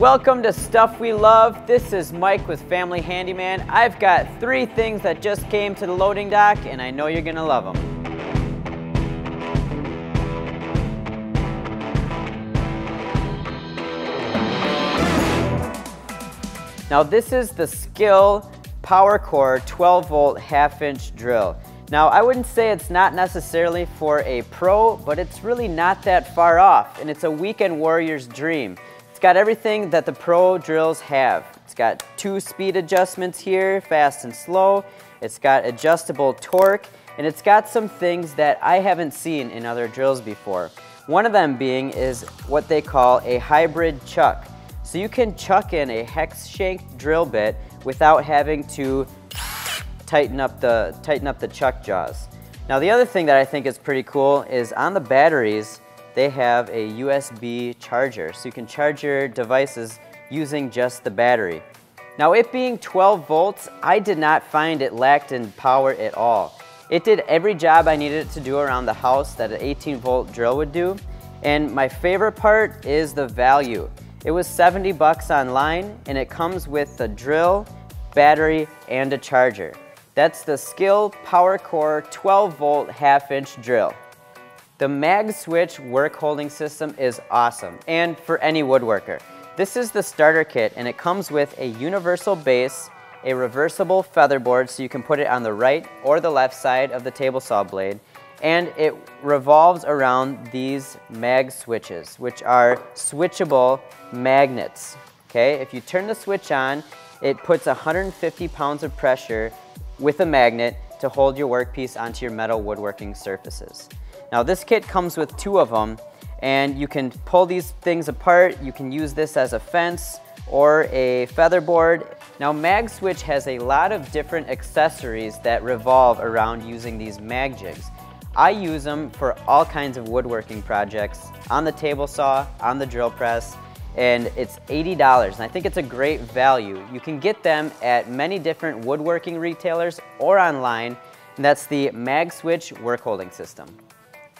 Welcome to Stuff We Love. This is Mike with Family Handyman. I've got three things that just came to the loading dock and I know you're gonna love them. Now this is the Skil PowerCore 12 volt half inch drill. Now I wouldn't say it's not necessarily for a pro, but it's really not that far off and it's a weekend warrior's dream. It's got everything that the Pro drills have. It's got two speed adjustments here, fast and slow. It's got adjustable torque, and it's got some things that I haven't seen in other drills before. One of them being is what they call a hybrid chuck. So you can chuck in a hex shank drill bit without having to tighten up the, tighten up the chuck jaws. Now the other thing that I think is pretty cool is on the batteries, they have a USB charger, so you can charge your devices using just the battery. Now it being 12 volts, I did not find it lacked in power at all. It did every job I needed it to do around the house that an 18 volt drill would do. And my favorite part is the value. It was 70 bucks online and it comes with the drill, battery, and a charger. That's the Skil PowerCore 12 volt half inch drill. The MagSwitch work holding system is awesome and for any woodworker. This is the starter kit and it comes with a universal base, a reversible featherboard so you can put it on the right or the left side of the table saw blade and it revolves around these mag switches which are switchable magnets. Okay, if you turn the switch on it puts 150 pounds of pressure with a magnet to hold your workpiece onto your metal woodworking surfaces. Now this kit comes with two of them and you can pull these things apart. You can use this as a fence or a featherboard. Now MagSwitch has a lot of different accessories that revolve around using these mag jigs. I use them for all kinds of woodworking projects on the table saw, on the drill press, and it's $80 and I think it's a great value. You can get them at many different woodworking retailers or online and that's the MagSwitch work holding system.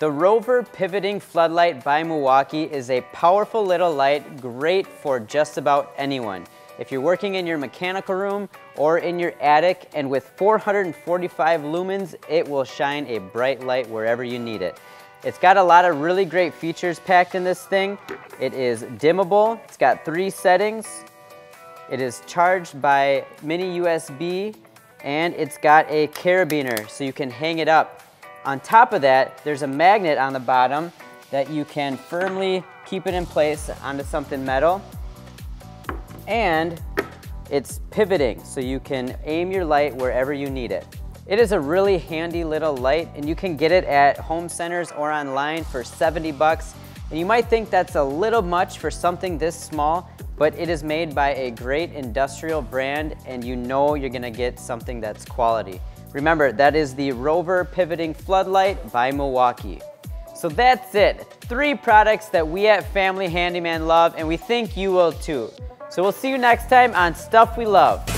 The Rover Pivoting Floodlight by Milwaukee is a powerful little light, great for just about anyone. If you're working in your mechanical room or in your attic and with 445 lumens, it will shine a bright light wherever you need it. It's got a lot of really great features packed in this thing. It is dimmable, it's got three settings. It is charged by mini USB and it's got a carabiner so you can hang it up on top of that, there's a magnet on the bottom that you can firmly keep it in place onto something metal. And it's pivoting, so you can aim your light wherever you need it. It is a really handy little light and you can get it at home centers or online for 70 bucks. And you might think that's a little much for something this small, but it is made by a great industrial brand and you know you're gonna get something that's quality. Remember, that is the Rover Pivoting Floodlight by Milwaukee. So that's it. Three products that we at Family Handyman love and we think you will too. So we'll see you next time on Stuff We Love.